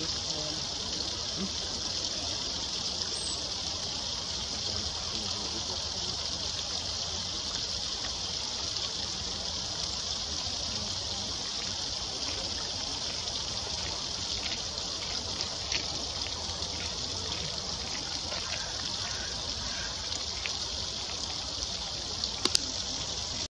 Texas.